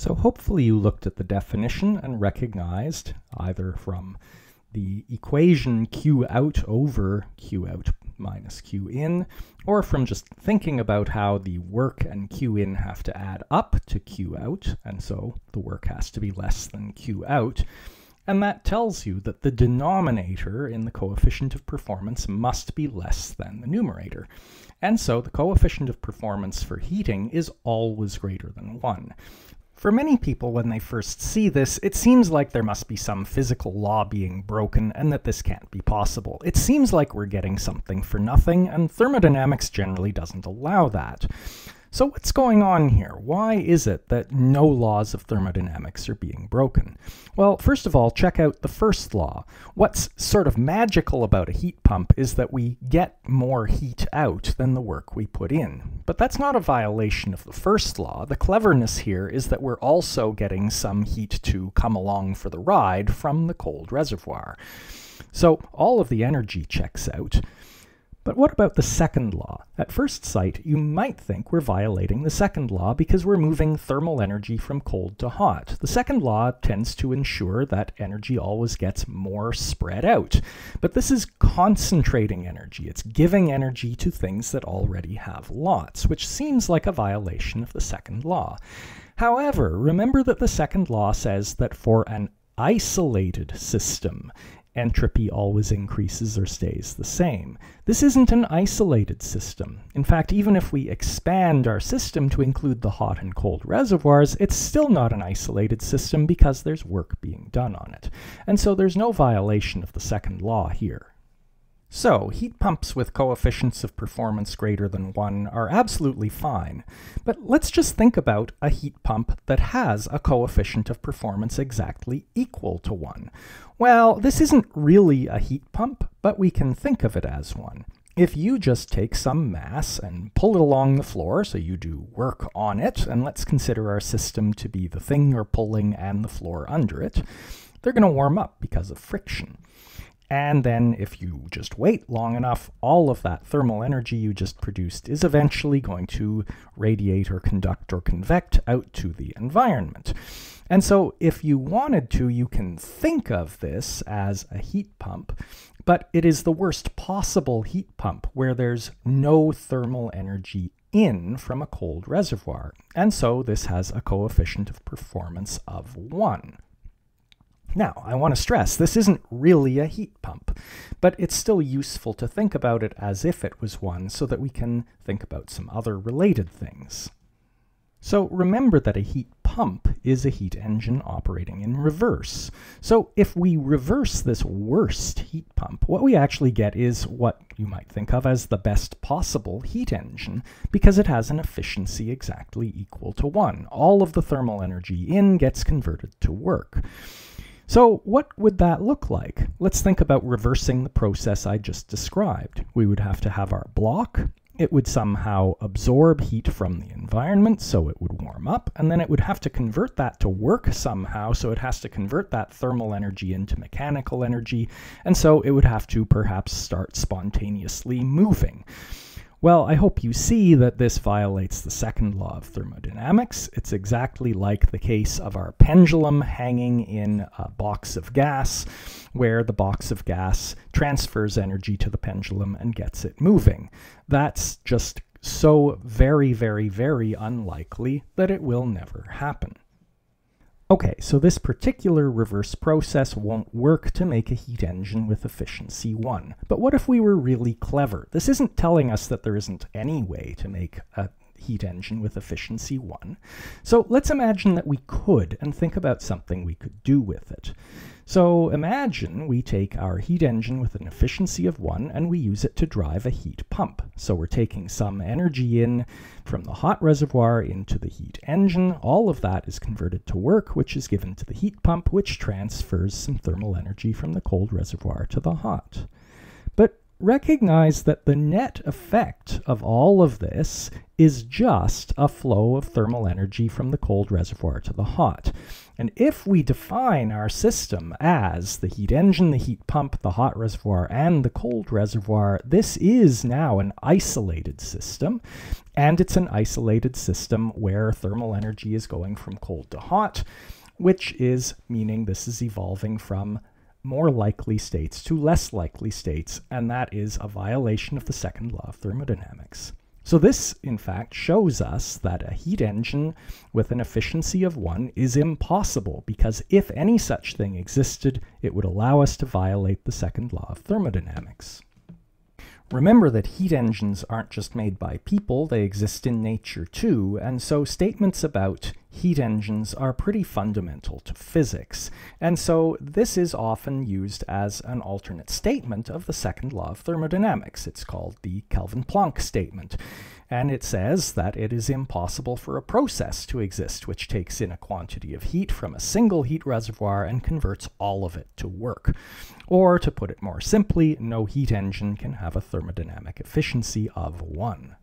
So hopefully you looked at the definition and recognized either from the equation Q out over Q out minus Q in, or from just thinking about how the work and Q in have to add up to Q out, and so the work has to be less than Q out. And that tells you that the denominator in the coefficient of performance must be less than the numerator. And so the coefficient of performance for heating is always greater than 1. For many people, when they first see this, it seems like there must be some physical law being broken and that this can't be possible. It seems like we're getting something for nothing, and thermodynamics generally doesn't allow that. So what's going on here? Why is it that no laws of thermodynamics are being broken? Well, first of all, check out the first law. What's sort of magical about a heat pump is that we get more heat out than the work we put in. But that's not a violation of the first law. The cleverness here is that we're also getting some heat to come along for the ride from the cold reservoir. So all of the energy checks out. But what about the second law? At first sight, you might think we're violating the second law because we're moving thermal energy from cold to hot. The second law tends to ensure that energy always gets more spread out. But this is concentrating energy. It's giving energy to things that already have lots, which seems like a violation of the second law. However, remember that the second law says that for an isolated system, entropy always increases or stays the same. This isn't an isolated system. In fact, even if we expand our system to include the hot and cold reservoirs, it's still not an isolated system because there's work being done on it. And so there's no violation of the second law here. So, heat pumps with coefficients of performance greater than 1 are absolutely fine. But let's just think about a heat pump that has a coefficient of performance exactly equal to 1. Well, this isn't really a heat pump, but we can think of it as one. If you just take some mass and pull it along the floor, so you do work on it, and let's consider our system to be the thing you're pulling and the floor under it, they're going to warm up because of friction. And then if you just wait long enough, all of that thermal energy you just produced is eventually going to radiate or conduct or convect out to the environment. And so if you wanted to, you can think of this as a heat pump, but it is the worst possible heat pump where there's no thermal energy in from a cold reservoir. And so this has a coefficient of performance of 1. Now, I want to stress this isn't really a heat pump, but it's still useful to think about it as if it was one so that we can think about some other related things. So remember that a heat pump is a heat engine operating in reverse. So if we reverse this worst heat pump, what we actually get is what you might think of as the best possible heat engine, because it has an efficiency exactly equal to 1. All of the thermal energy in gets converted to work. So what would that look like? Let's think about reversing the process I just described. We would have to have our block. It would somehow absorb heat from the environment, so it would warm up, and then it would have to convert that to work somehow, so it has to convert that thermal energy into mechanical energy, and so it would have to perhaps start spontaneously moving. Well, I hope you see that this violates the second law of thermodynamics. It's exactly like the case of our pendulum hanging in a box of gas, where the box of gas transfers energy to the pendulum and gets it moving. That's just so very, very, very unlikely that it will never happen. Okay, so this particular reverse process won't work to make a heat engine with efficiency 1. But what if we were really clever? This isn't telling us that there isn't any way to make a heat engine with efficiency 1. So let's imagine that we could and think about something we could do with it. So imagine we take our heat engine with an efficiency of 1 and we use it to drive a heat pump. So we're taking some energy in from the hot reservoir into the heat engine. All of that is converted to work, which is given to the heat pump, which transfers some thermal energy from the cold reservoir to the hot. But recognize that the net effect of all of this is just a flow of thermal energy from the cold reservoir to the hot. And if we define our system as the heat engine, the heat pump, the hot reservoir, and the cold reservoir, this is now an isolated system. And it's an isolated system where thermal energy is going from cold to hot, which is meaning this is evolving from more likely states to less likely states, and that is a violation of the second law of thermodynamics. So this, in fact, shows us that a heat engine with an efficiency of 1 is impossible, because if any such thing existed, it would allow us to violate the second law of thermodynamics. Remember that heat engines aren't just made by people, they exist in nature too, and so statements about heat engines are pretty fundamental to physics, and so this is often used as an alternate statement of the second law of thermodynamics. It's called the Kelvin-Planck statement and it says that it is impossible for a process to exist which takes in a quantity of heat from a single heat reservoir and converts all of it to work. Or, to put it more simply, no heat engine can have a thermodynamic efficiency of 1.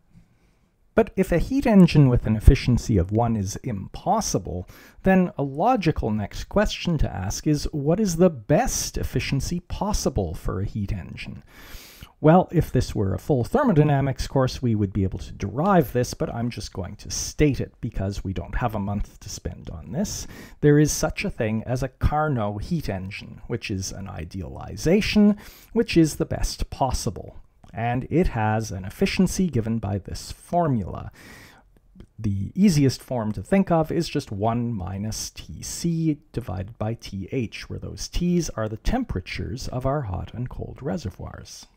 But if a heat engine with an efficiency of 1 is impossible, then a logical next question to ask is what is the best efficiency possible for a heat engine? Well, if this were a full thermodynamics course, we would be able to derive this, but I'm just going to state it because we don't have a month to spend on this. There is such a thing as a Carnot heat engine, which is an idealization, which is the best possible. And it has an efficiency given by this formula. The easiest form to think of is just 1 minus Tc divided by Th, where those T's are the temperatures of our hot and cold reservoirs.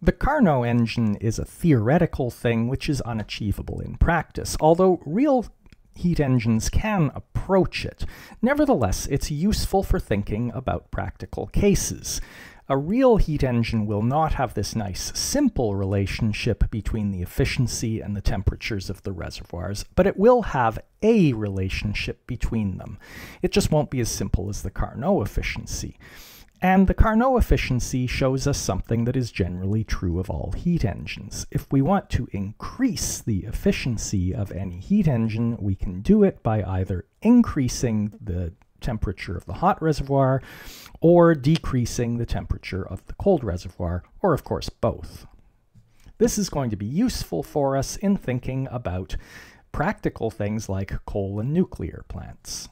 The Carnot engine is a theoretical thing which is unachievable in practice, although real heat engines can approach it. Nevertheless, it's useful for thinking about practical cases. A real heat engine will not have this nice, simple relationship between the efficiency and the temperatures of the reservoirs, but it will have a relationship between them. It just won't be as simple as the Carnot efficiency. And the Carnot efficiency shows us something that is generally true of all heat engines. If we want to increase the efficiency of any heat engine, we can do it by either increasing the temperature of the hot reservoir or decreasing the temperature of the cold reservoir, or of course both. This is going to be useful for us in thinking about practical things like coal and nuclear plants.